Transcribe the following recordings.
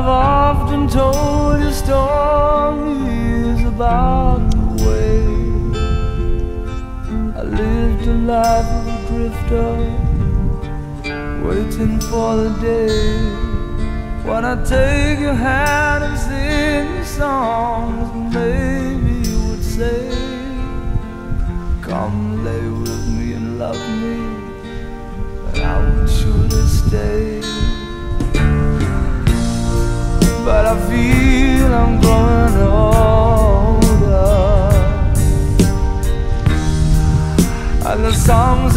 I've often told you stories about the way I lived a life of a drifter, waiting for the day when I take your hand and sing you songs. Maybe you would say, "Come lay with me and love me," and I would surely stay. I feel I'm growing older. And the songs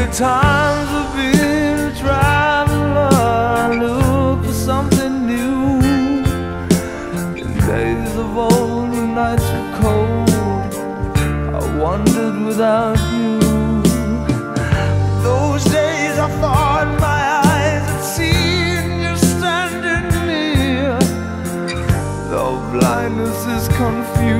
Many times I've been a traveler, look for something new. In days of old, when nights were cold, I wandered without you. Those days I thought my eyes had seen you standing near. Though blindness is confusing,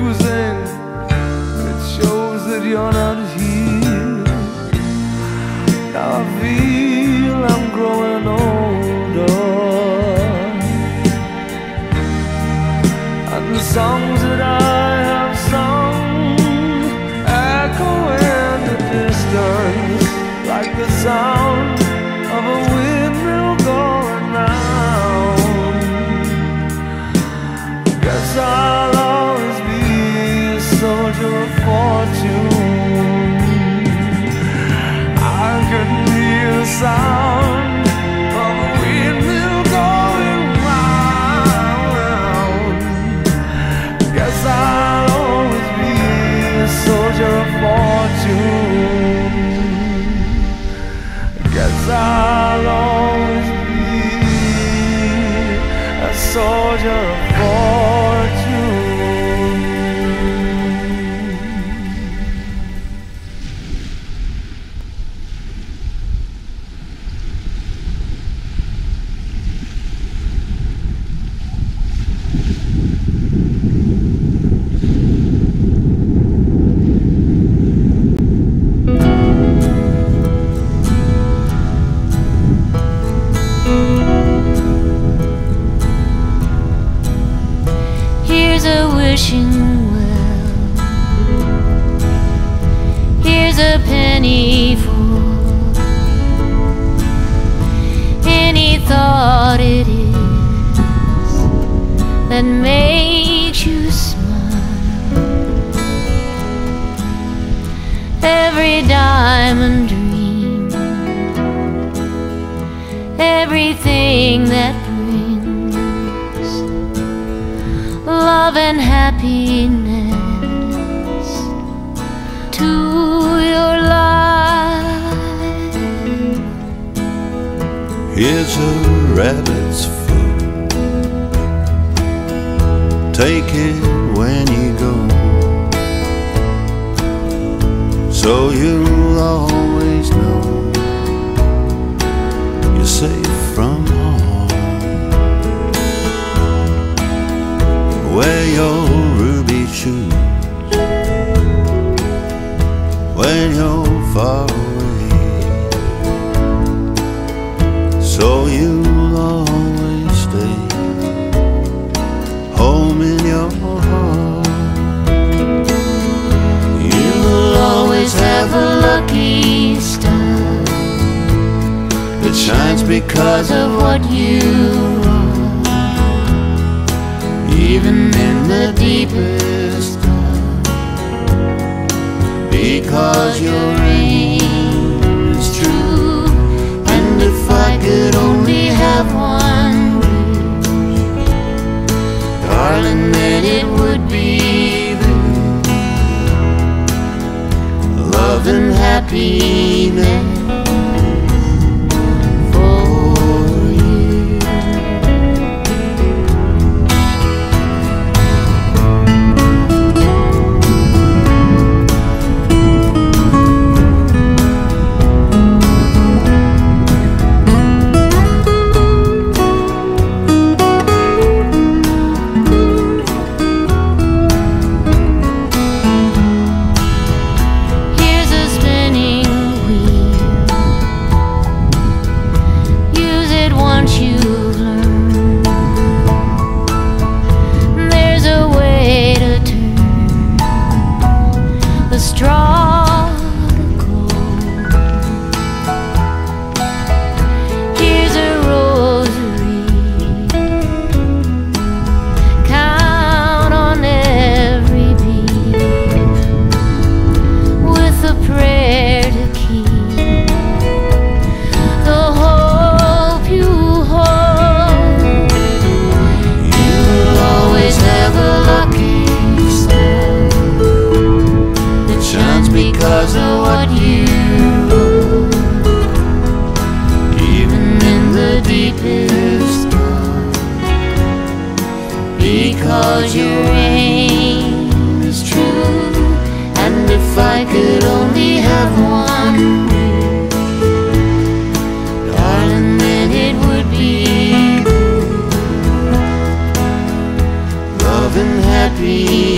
of a penny for any thought it is that makes you smile. Every diamond dream, everything that brings love and happiness Here's a rabbit's foot. Take it when you go. So you'll always know you're safe from harm. Wear your because of what you are, even in the deepest dark, because your aim is true, and if I could only have one wish, darling, then it would be this, love and happiness. because your aim is true. And if I could only have one ring, darling, then it would be love and happiness.